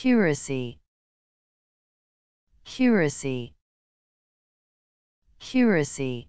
Curacy. Curacy. Curacy.